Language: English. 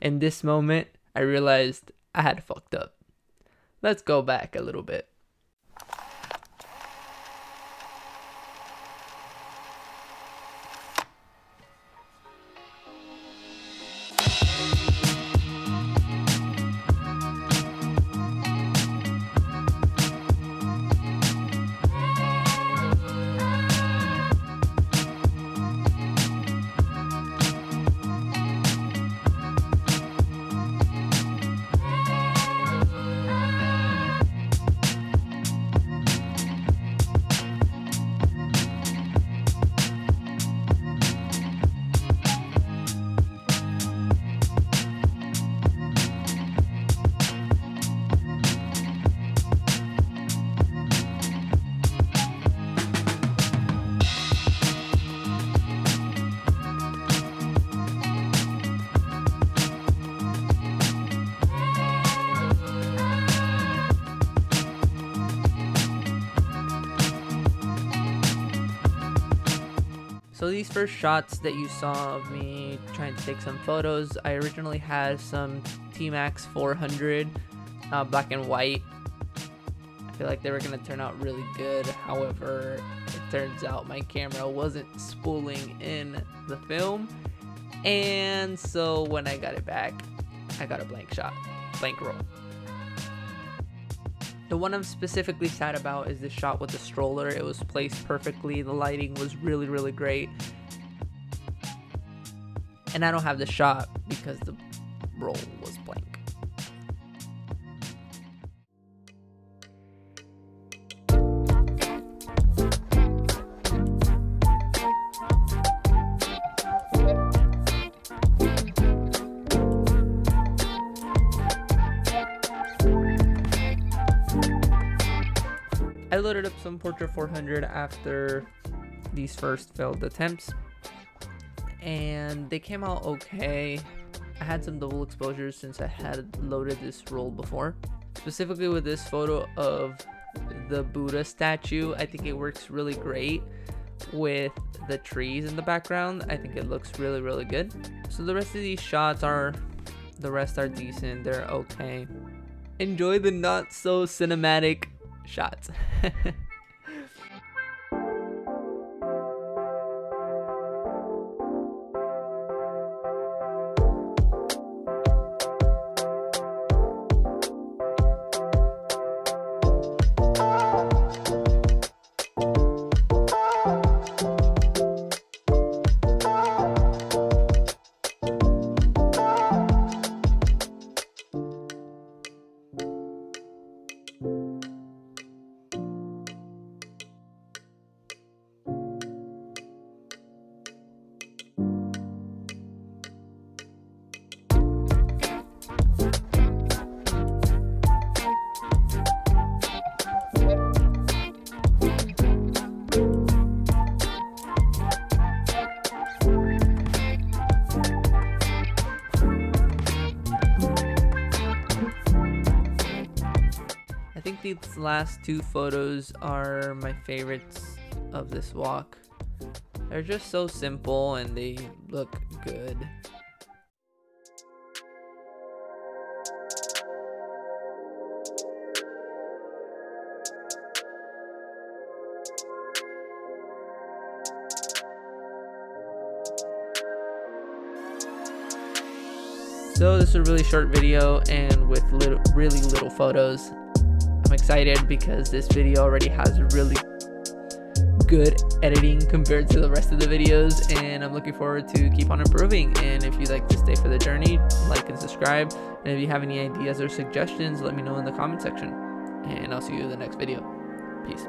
In this moment, I realized I had fucked up. Let's go back a little bit. So these first shots that you saw of me trying to take some photos, I originally had some T-Max 400 uh, black and white. I feel like they were gonna turn out really good. However, it turns out my camera wasn't spooling in the film, and so when I got it back, I got a blank shot, blank roll. The one I'm specifically sad about is the shot with the stroller. It was placed perfectly. The lighting was really, really great. And I don't have the shot because the roll was blank. I loaded up some Portra 400 after these first failed attempts, and they came out okay. I had some double exposures since I had loaded this roll before. Specifically with this photo of the Buddha statue, I think it works really great with the trees in the background. I think it looks really, really good. So the rest of these shots are, the rest are decent. They're okay. Enjoy the not so cinematic shots. I think these last two photos are my favorites of this walk. They're just so simple and they look good. So this is a really short video and with little, really little photos. I'm excited because this video already has really good editing compared to the rest of the videos and I'm looking forward to keep on improving. And if you'd like to stay for the journey like and subscribe. And if you have any ideas or suggestions let me know in the comment section. And I'll see you in the next video. Peace